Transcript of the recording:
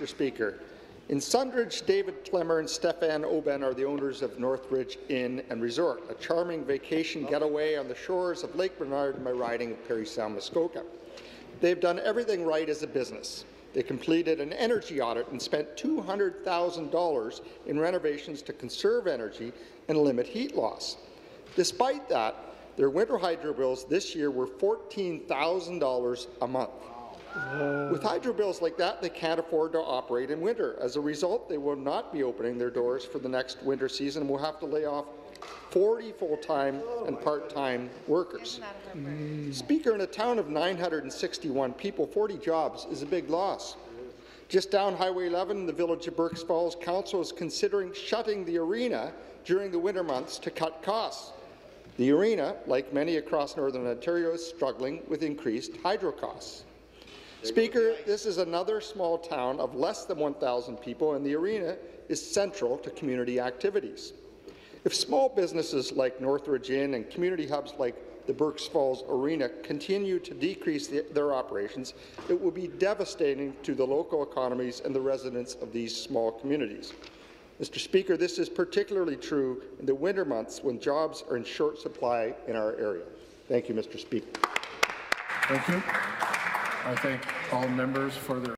Mr. Speaker. In Sundridge, David Clemmer and Stefan Oben are the owners of Northridge Inn and Resort, a charming vacation getaway on the shores of Lake Bernard in my riding of Parry Sound, Muskoka. They've done everything right as a business. They completed an energy audit and spent $200,000 in renovations to conserve energy and limit heat loss. Despite that, their winter hydro bills this year were $14,000 a month. Uh, with hydro bills like that, they can't afford to operate in winter. As a result, they will not be opening their doors for the next winter season and will have to lay off 40 full-time and part-time workers. Mm. Speaker, in a town of 961 people, 40 jobs is a big loss. Just down Highway 11 in the village of Burk's Falls, Council is considering shutting the arena during the winter months to cut costs. The arena, like many across Northern Ontario, is struggling with increased hydro costs. Speaker, this is another small town of less than 1,000 people, and the arena is central to community activities. If small businesses like Northridge Inn and community hubs like the Burk's Falls Arena continue to decrease the, their operations, it will be devastating to the local economies and the residents of these small communities. Mr. Speaker, this is particularly true in the winter months when jobs are in short supply in our area. Thank you, Mr. Speaker. Thank you. I thank all members for their